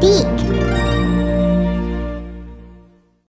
beak.